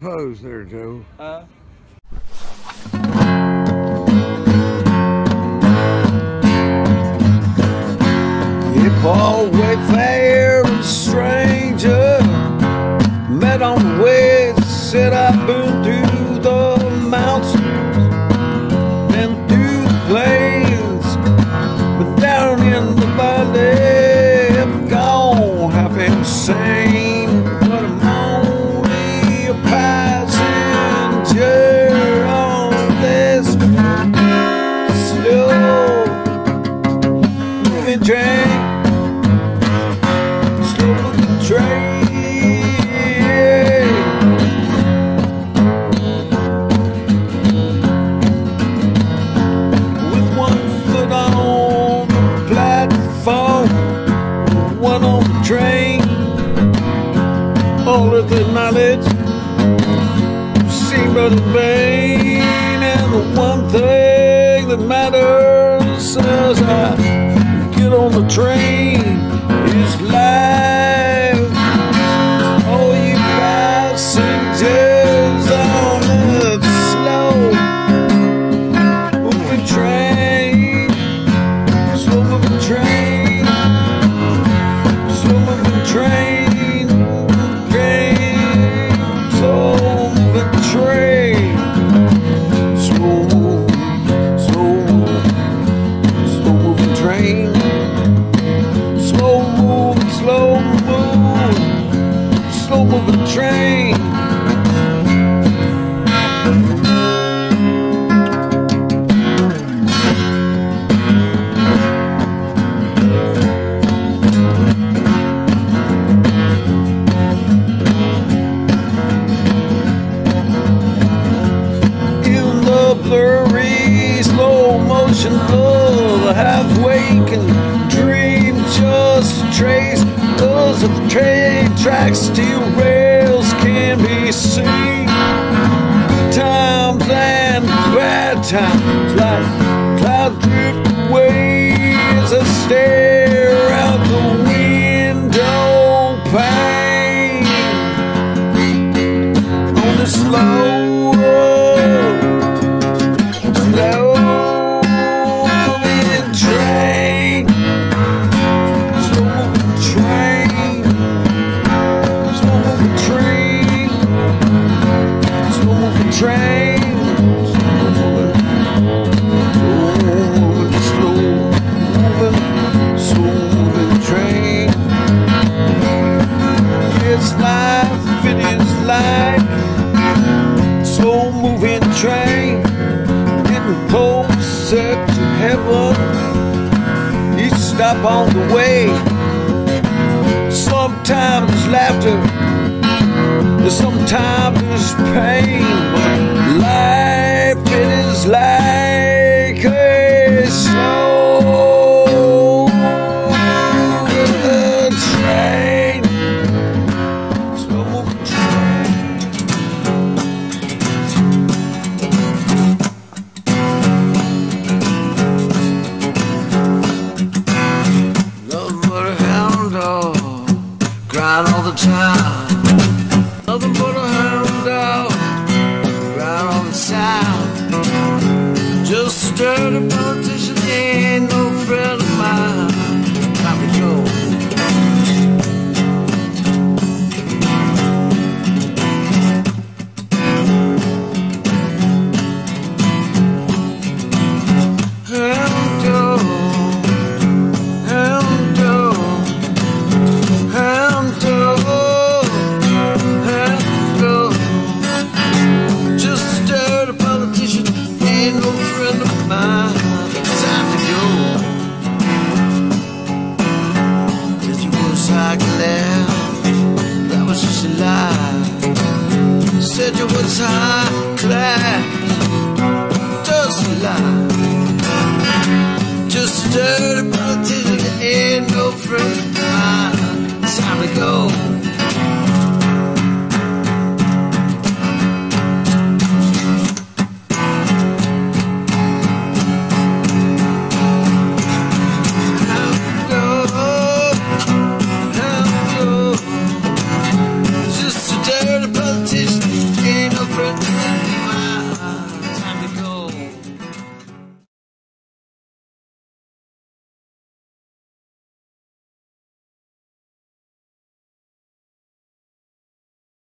Pose there, Joe. Uh, If all wayfarer the knowledge seemed but in vain, and the one thing that matters as I get on the train is life. Train. blurry slow motion half-waking dream just trace of the train tracks rails seen Good times and bad times like cloud drift away as I stare out the window pane. On the slow it's life it is life. Slow moving train getting closer to heaven. Each stop on the way. Sometimes laughter sometimes pain the time. Just a dirty You was that was just a lie. Said you was high class, just a lie. Just a dirty politician, ain't no friend